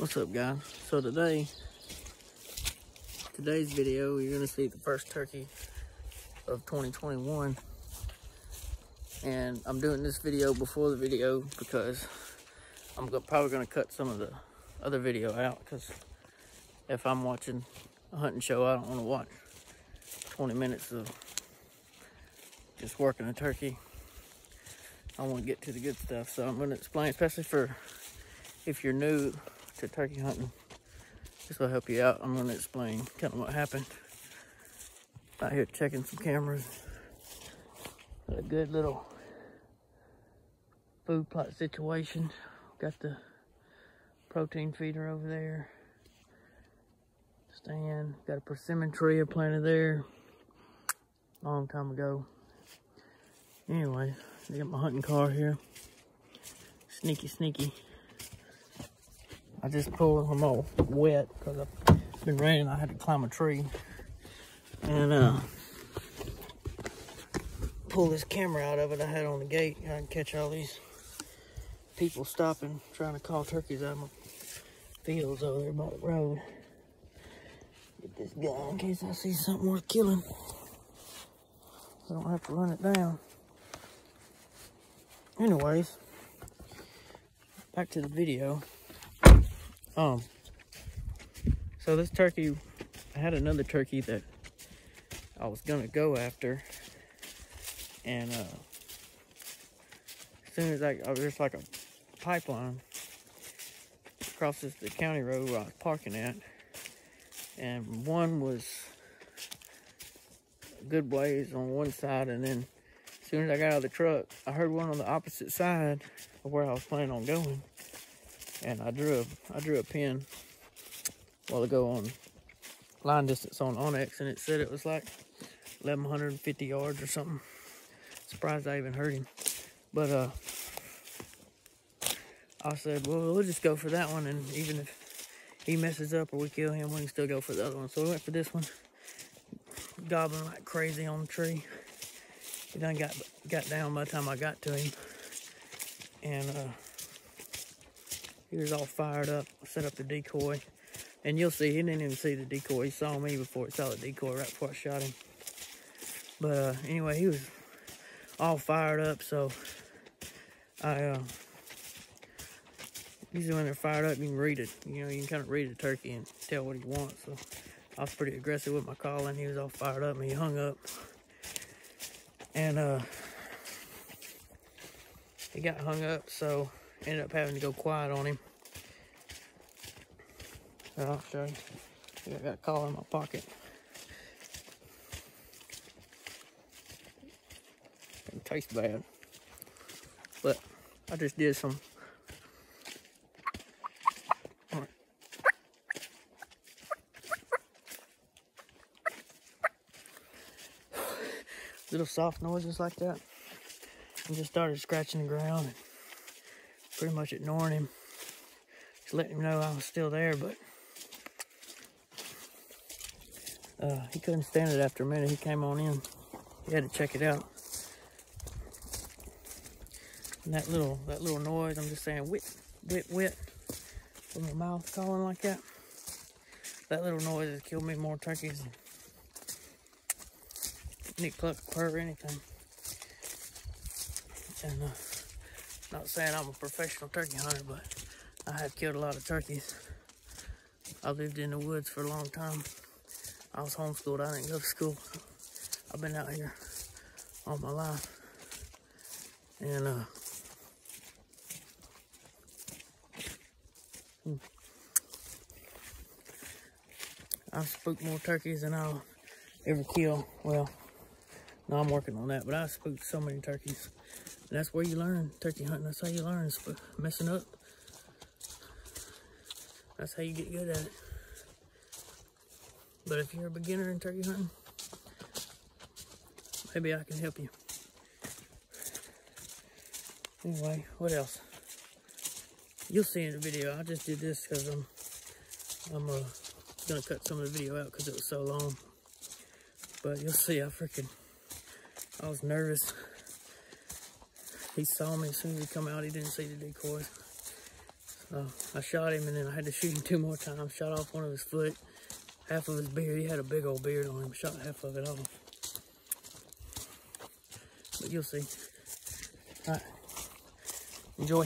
What's up guys? So today, today's video, you're gonna see the first turkey of 2021. And I'm doing this video before the video because I'm go probably gonna cut some of the other video out because if I'm watching a hunting show, I don't wanna watch 20 minutes of just working a turkey. I want to get to the good stuff. So I'm going to explain, especially for if you're new to turkey hunting. This will help you out. I'm going to explain kind of what happened. Out here checking some cameras. A good little food plot situation. Got the protein feeder over there. Stand. Got a persimmon tree I planted there. Long time ago. Anyway, I got my hunting car here. Sneaky, sneaky. I just pulled them all wet because I've been raining. I had to climb a tree and uh, pull this camera out of it I had on the gate. I can catch all these people stopping, trying to call turkeys out of my fields over there by the road. Get this guy in case I see something worth killing. I don't have to run it down anyways, back to the video. Um, so this turkey, I had another turkey that I was gonna go after, and uh, as soon as I, I was like a pipeline crosses the county road where I was parking at, and one was good ways on one side, and then as soon as I got out of the truck, I heard one on the opposite side of where I was planning on going. And I drew a I drew a pin a while ago on line distance on onX and it said it was like 1150 yards or something. Surprised I even heard him. But uh I said, well, we'll just go for that one and even if he messes up or we kill him, we can still go for the other one. So we went for this one. Gobbling like crazy on the tree he done got got down by the time I got to him. And uh, he was all fired up, set up the decoy. And you'll see, he didn't even see the decoy. He saw me before he saw the decoy right before I shot him. But uh, anyway, he was all fired up, so I, uh, usually when they're fired up, you can read it. You know, you can kind of read a turkey and tell what he wants. So I was pretty aggressive with my calling. He was all fired up and he hung up and uh, he got hung up, so ended up having to go quiet on him. I'll show you. I got a collar in my pocket. It tastes bad, but I just did some little soft noises like that. And just started scratching the ground pretty much ignoring him. Just letting him know I was still there, but uh, he couldn't stand it after a minute. He came on in. He had to check it out. And that little that little noise, I'm just saying wit, wit, with my mouth calling like that. That little noise has killed me more turkeys than Nick Cluck or anything. And uh, not saying I'm a professional turkey hunter, but I have killed a lot of turkeys. I lived in the woods for a long time. I was homeschooled. I didn't go to school. I've been out here all my life. And uh, hmm. I've spooked more turkeys than I'll ever kill. Well, no, I'm working on that, but I spooked so many turkeys. And that's where you learn turkey hunting. That's how you learn messing up. That's how you get good at it. But if you're a beginner in turkey hunting, maybe I can help you. Anyway, what else? You'll see in the video. I just did this because I'm I'm uh, gonna cut some of the video out because it was so long. But you'll see I freaking I was nervous. He saw me as soon as he come out. He didn't see the decoys. Uh, I shot him and then I had to shoot him two more times. Shot off one of his foot, half of his beard. He had a big old beard on him. Shot half of it off. But you'll see. All right. Enjoy.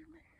Amen.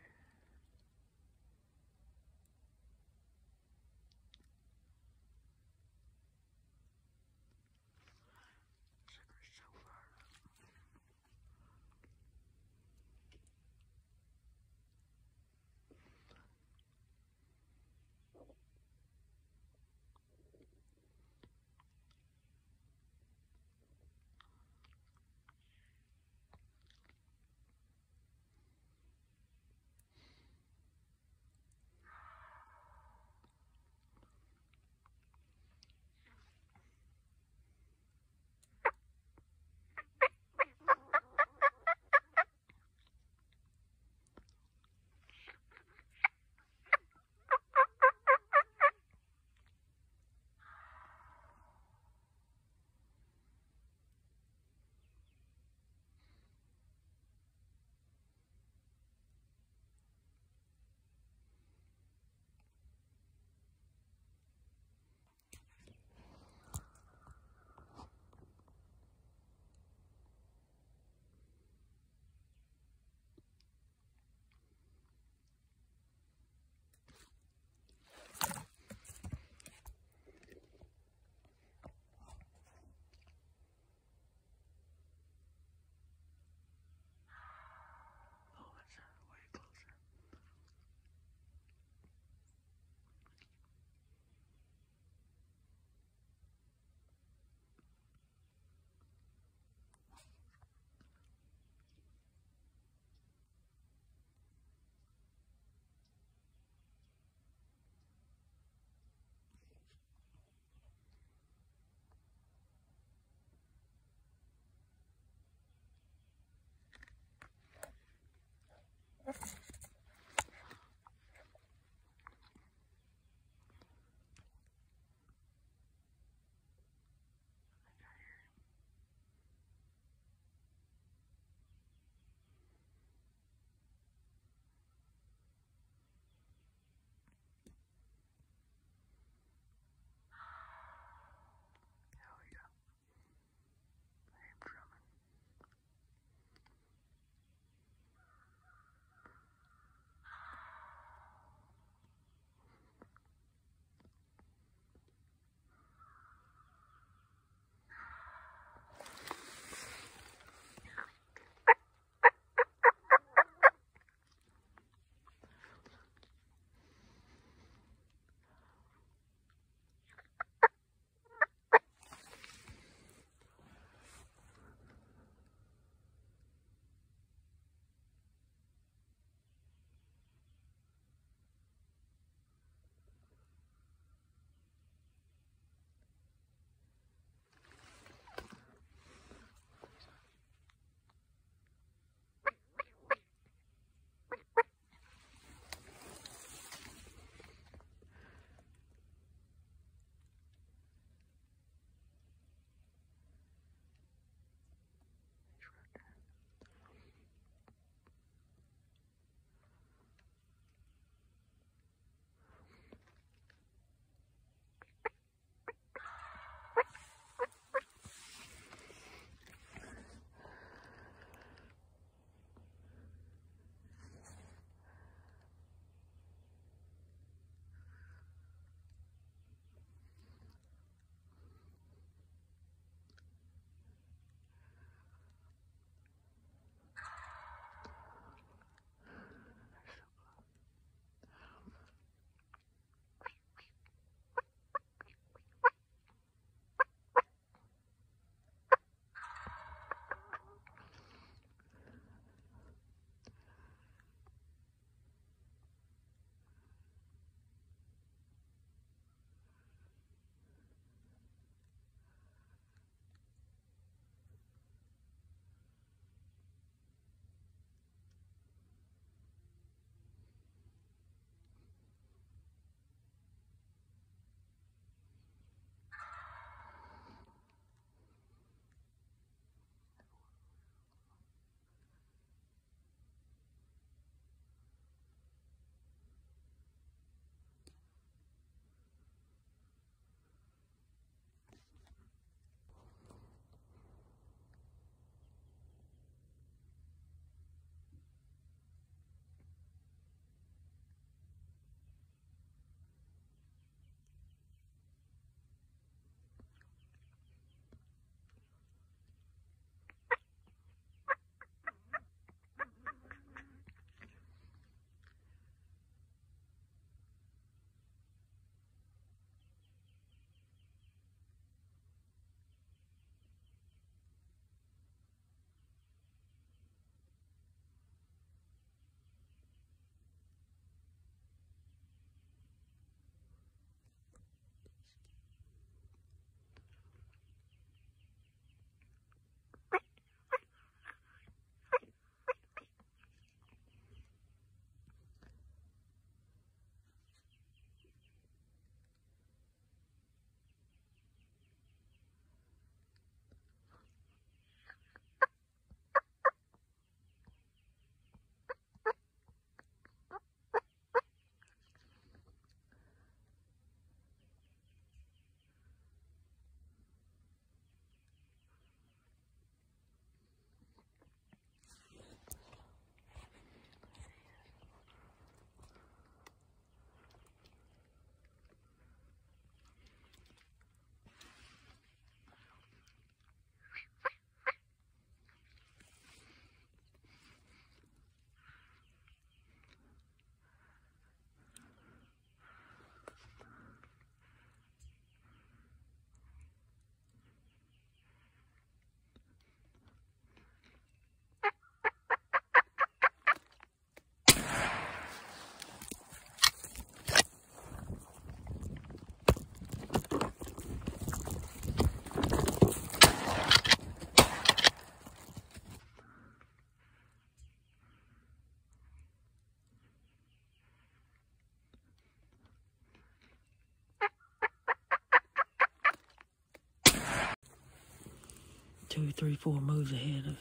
Two, three, four moves ahead of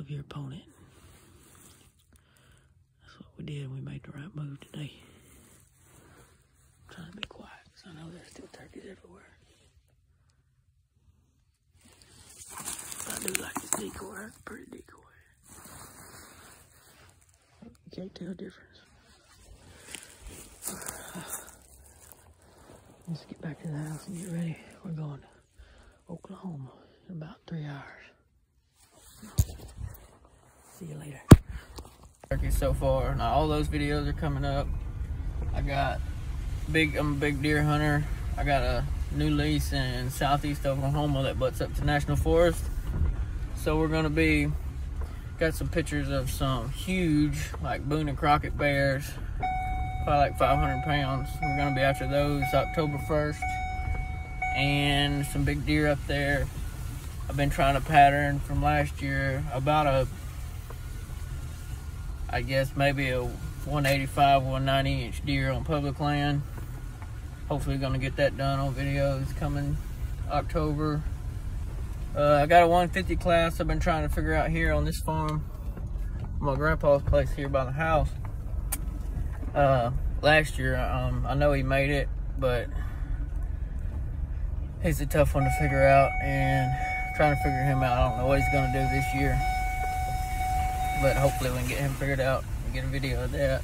of your opponent. That's what we did. We made the right move today. I'm trying to be quiet because I know there's still turkeys everywhere. I do like this decoy. That's a pretty decoy. You can't tell the difference. Let's get back to the house and get ready. We're going Oklahoma in about three hours. See you later. Turkey so far. Now all those videos are coming up. I got big. I'm a big deer hunter. I got a new lease in southeast Oklahoma that butts up to National Forest. So we're gonna be got some pictures of some huge like Boone and Crockett bears probably like 500 pounds. We're gonna be after those October 1st. And some big deer up there. I've been trying to pattern from last year about a, I guess maybe a 185, 190 inch deer on public land. Hopefully gonna get that done on videos coming October. Uh, I got a 150 class I've been trying to figure out here on this farm. My grandpa's place here by the house uh, last year. Um, I know he made it, but he's a tough one to figure out, and trying to figure him out. I don't know what he's gonna do this year, but hopefully we can get him figured out and get a video of that.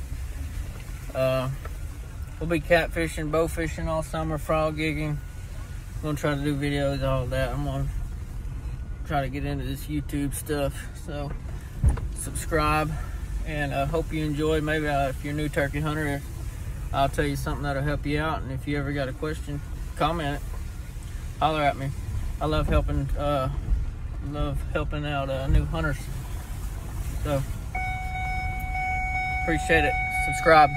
Uh, we'll be catfishing, bow fishing all summer, frog gigging. I'm gonna try to do videos all that. I'm gonna try to get into this YouTube stuff. So subscribe and I uh, hope you enjoy. Maybe uh, if you're a new turkey hunter, I'll tell you something that'll help you out. And if you ever got a question, comment. Holler at me. I love helping. Uh, love helping out uh, new hunters. So appreciate it. Subscribe.